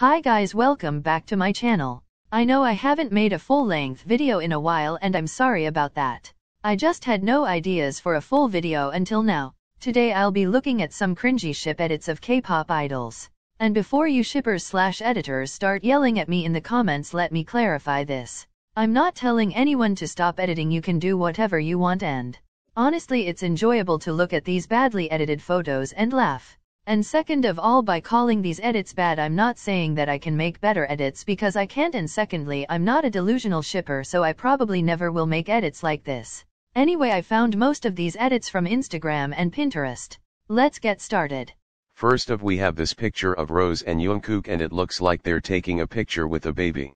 Hi guys welcome back to my channel. I know I haven't made a full-length video in a while and I'm sorry about that. I just had no ideas for a full video until now. Today I'll be looking at some cringy ship edits of K-pop idols. And before you shippers slash editors start yelling at me in the comments let me clarify this. I'm not telling anyone to stop editing you can do whatever you want and honestly it's enjoyable to look at these badly edited photos and laugh. And second of all by calling these edits bad I'm not saying that I can make better edits because I can't and secondly I'm not a delusional shipper so I probably never will make edits like this. Anyway I found most of these edits from Instagram and Pinterest. Let's get started. First of we have this picture of Rose and Jungkook and it looks like they're taking a picture with a baby.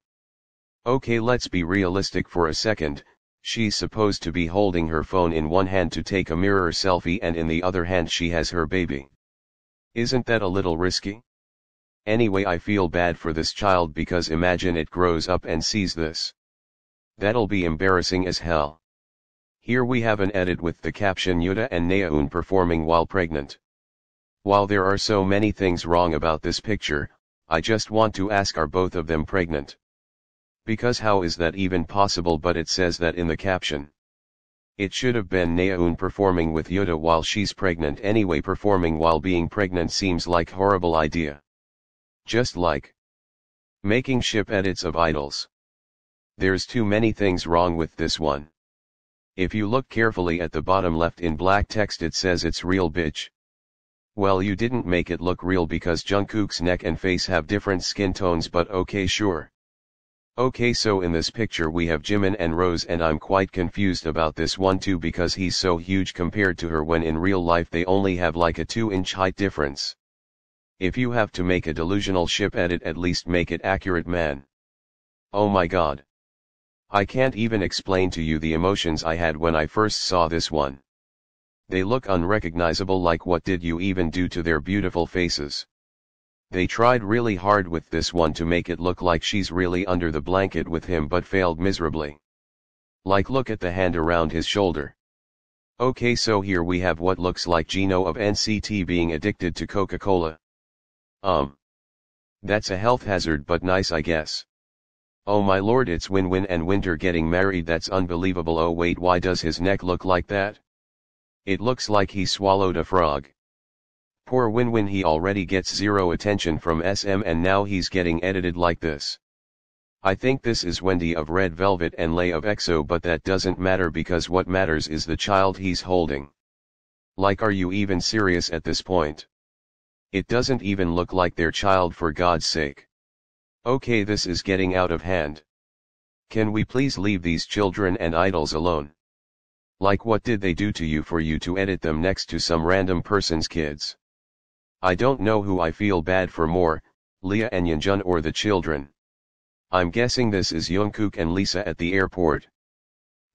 Okay let's be realistic for a second, she's supposed to be holding her phone in one hand to take a mirror selfie and in the other hand she has her baby. Isn't that a little risky? Anyway I feel bad for this child because imagine it grows up and sees this. That'll be embarrassing as hell. Here we have an edit with the caption Yuta and Naeun performing while pregnant. While there are so many things wrong about this picture, I just want to ask are both of them pregnant? Because how is that even possible but it says that in the caption. It should have been Naeun performing with Yuta while she's pregnant anyway performing while being pregnant seems like horrible idea. Just like making ship edits of idols. There's too many things wrong with this one. If you look carefully at the bottom left in black text it says it's real bitch. Well you didn't make it look real because Jungkook's neck and face have different skin tones but okay sure. Okay so in this picture we have Jimin and Rose and I'm quite confused about this one too because he's so huge compared to her when in real life they only have like a 2 inch height difference. If you have to make a delusional ship edit at least make it accurate man. Oh my god. I can't even explain to you the emotions I had when I first saw this one. They look unrecognizable like what did you even do to their beautiful faces. They tried really hard with this one to make it look like she's really under the blanket with him but failed miserably. Like look at the hand around his shoulder. Okay so here we have what looks like Jeno of NCT being addicted to Coca-Cola. Um. That's a health hazard but nice I guess. Oh my lord it's Win-Win and Winter getting married that's unbelievable oh wait why does his neck look like that? It looks like he swallowed a frog. Poor Win-Win he already gets zero attention from SM and now he's getting edited like this. I think this is Wendy of Red Velvet and Lay of EXO but that doesn't matter because what matters is the child he's holding. Like are you even serious at this point? It doesn't even look like their child for God's sake. Okay this is getting out of hand. Can we please leave these children and idols alone? Like what did they do to you for you to edit them next to some random person's kids? I don't know who I feel bad for more, Lia and Yeonjun or the children. I'm guessing this is Jungkook and Lisa at the airport.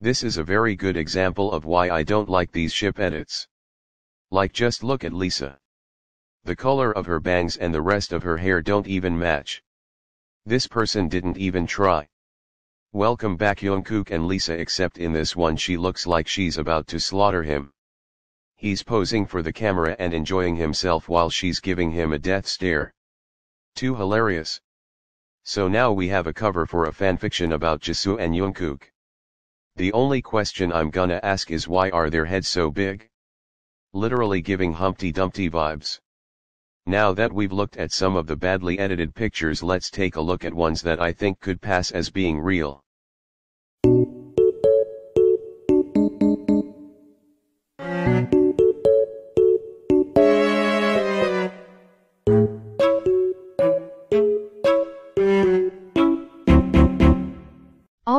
This is a very good example of why I don't like these ship edits. Like just look at Lisa. The color of her bangs and the rest of her hair don't even match. This person didn't even try. Welcome back Jungkook and Lisa except in this one she looks like she's about to slaughter him. He's posing for the camera and enjoying himself while she's giving him a death stare. Too hilarious. So now we have a cover for a fanfiction about Jisoo and Jungkook. The only question I'm gonna ask is why are their heads so big? Literally giving Humpty Dumpty vibes. Now that we've looked at some of the badly edited pictures let's take a look at ones that I think could pass as being real.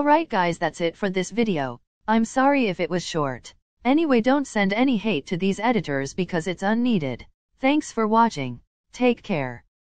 Alright guys that's it for this video. I'm sorry if it was short. Anyway don't send any hate to these editors because it's unneeded. Thanks for watching. Take care.